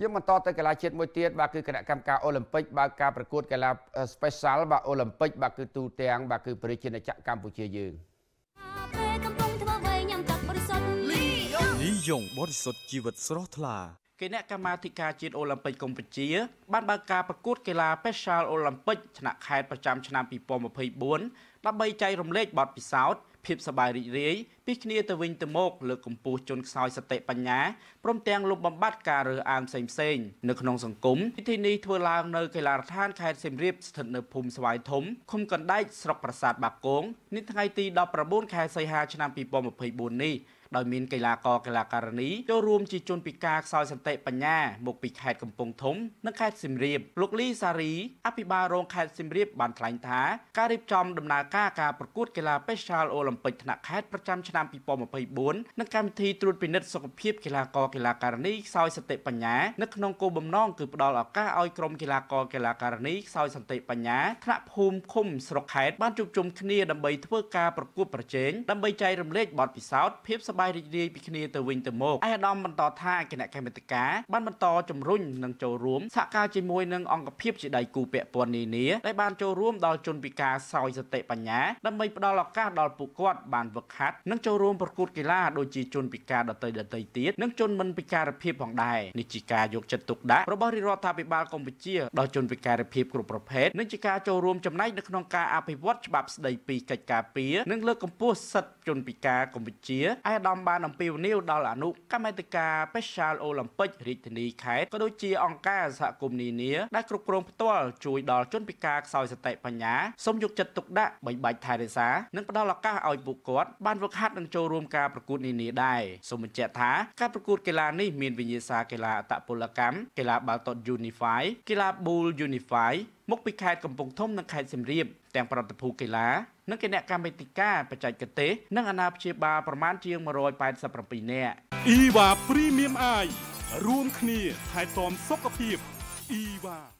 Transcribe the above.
យើងបន្តទៅកីឡាជាតិមួយទៀតបាទគឺគណៈកម្មការអូឡ িম্প ិកបើកការប្រកួតកីឡា Special បាទអូឡ িম্প ិកបាទគឺទូទាំងបាទគឺប្រជាជនចក្រកម្ពុជាយើងពេលកំពុងធ្វើវែងញ៉ាំទឹកបរិសុទ្ធលីយ៉ុងបរិសុទ្ធជីវិតស្រស់ថ្លាគណៈកម្មាធិការជាតិអូឡ িম্প ិកកម្ពុជា បានបើកការប្រកួតកីឡា Special Olympic ថ្នាក់ខេត្តប្រចាំឆ្នាំ2024ដើម្បីចែករំលែកបទពិសោធន៍ ភាពសប្បាយរីករាយពីគ្នាទៅវិញទៅមកលើកកម្ពស់ជនខ្សោយសតិបញ្ញាព្រមទាំងលុបបំបាត់ការរើសអើងផ្សេងផ្សេងនៅក្នុងសង្គមពិធីនេះធ្វើឡើងនៅកីឡាដ្ឋានខេត្តសៀមរាបស្ថិតនៅភូមិស្វាយធំឃុំកណ្ដែកស្រុកប្រាសាទបាគងនេះថ្ងៃទី19ខែសីហាឆ្នាំ2024នេះ ដោយមានកីឡាករកីឡាការិនីចូលរួមជាជនពិការខ្សោយសន្តិបញ្ញាមកពីខេត្តកំពង់ធំនិងខេត្តសៀមរាបលោកលីសារីអភិបាលរងខេត្តសៀមរាបបានថ្លែងថាការរៀបចំដំណើរការការប្រកួតកីឡា Special Olympic ថ្នាក់ខេត្តប្រចាំឆ្នាំ2024និងកម្មវិធីត្រួតពិនិត្យសុខភាពកីឡាករកីឡាការិនីខ្សោយសតិបញ្ញានៅក្នុងគោលបំណងគឺផ្ដល់ឱកាសឲ្យក្រុមកីឡាករកីឡាការិនីខ្សោយសតិបញ្ញាថ្នាក់ភូមិឃុំស្រុកខេត្តបានជួបជុំគ្នាដើម្បីធ្វើការប្រកួតប្រជែងដើម្បីចែករំលែកបទពិសោធន៍ភាពសប្បាយរីករាយពីគ្នាទៅវិញទៅមកឯកឧត្តមបន្តថាគណៈកម្មាធិការបានបន្តជំរុញនិងចូលរួមសហការជាមួយនឹងអង្គភាពជាដៃគូពាក់ព័ន្ធនានាដែលបានចូលរួមដល់ជនពិការសោយសតិបញ្ញាដើម្បីផ្ដល់ឱកាសដល់ពួកគាត់បានវឹកហាត់និងចូលរួមប្រកួតកីឡាដូចជាជនពិការដទៃដទៃទៀតនិងជនមិនពិការភាពផងដែរនេះជាការយកចិត្តទុកដាក់របស់រាជរដ្ឋាភិបាលកម្ពុជាដល់ជនពិការភាពគ្រប់ប្រភេទនិងជាការចូលរួមចំណែកនៅក្នុងការអភិវឌ្ឍច្បាប់ស្តីពីកិច្ចការពារនិងលើកកម្ពស់សិទ្ធិជនពិការកម្ពុជាឯកឧត្តមបានអំពាវនាវដល់អនុកម្មាធិការ Special Olympic រាជធានីខេត្តក៏ដូចជាអង្គការសហគមន៍នានាដែលគ្រប់គ្រងផ្ទាល់ជួយដល់ជនពិការខ្សោយសតិបញ្ញាសូមយកចិត្តទុកដាក់បីបាច់ថែរក្សានិងផ្ដល់ឱកាសឲ្យពួកគាត់បានហ្វឹកហាត់និងចូលរួមការប្រកួតនានាដែរសូមបញ្ជាក់ថាការប្រកួតកីឡានេះមានវិញ្ញាសាកីឡាអតពលកម្មកីឡាបាល់ទាត់ Unify កីឡា Bull Unify មកពីខេត្តកំពង់ធំនិងខេត្តសៀមរាបទាំងប្រតិភូកីឡា និងគណៈកម្មាធិការបច្ចេកទេសនិងអាណាព្យាបាលប្រមាណជាង187នាក់អ៊ីវ៉ាព្រីមៀមអាយរួមគ្នាថែទាំសុខភាពអ៊ីវ៉ា